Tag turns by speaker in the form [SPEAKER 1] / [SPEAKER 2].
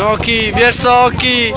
[SPEAKER 1] No ki, wiesz co ki?